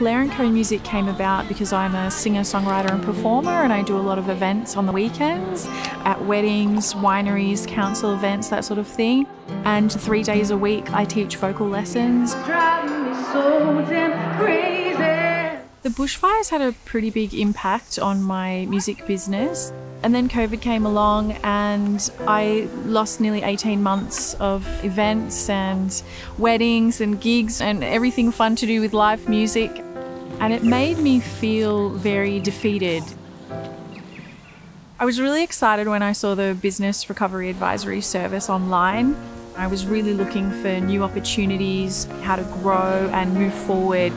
Claire and Co Music came about because I'm a singer, songwriter, and performer, and I do a lot of events on the weekends at weddings, wineries, council events, that sort of thing. And three days a week, I teach vocal lessons. The bushfires had a pretty big impact on my music business. And then COVID came along, and I lost nearly 18 months of events and weddings and gigs and everything fun to do with live music. And it made me feel very defeated. I was really excited when I saw the Business Recovery Advisory Service online. I was really looking for new opportunities, how to grow and move forward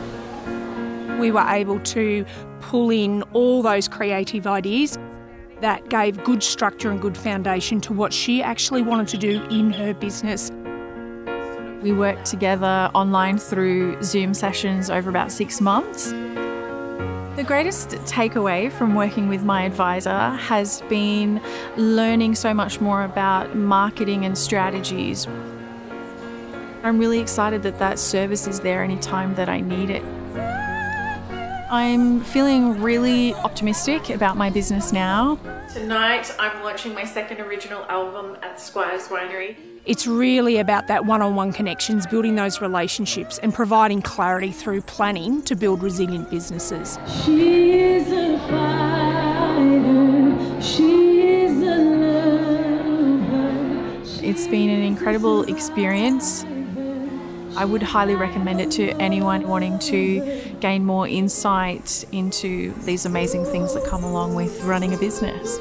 we were able to pull in all those creative ideas that gave good structure and good foundation to what she actually wanted to do in her business. We worked together online through Zoom sessions over about six months. The greatest takeaway from working with my advisor has been learning so much more about marketing and strategies. I'm really excited that that service is there anytime that I need it. I'm feeling really optimistic about my business now. Tonight I'm launching my second original album at Squires Winery. It's really about that one on one connections, building those relationships, and providing clarity through planning to build resilient businesses. She is a fighter. She is a lover. It's been an incredible experience. I would highly recommend it to anyone wanting to gain more insight into these amazing things that come along with running a business.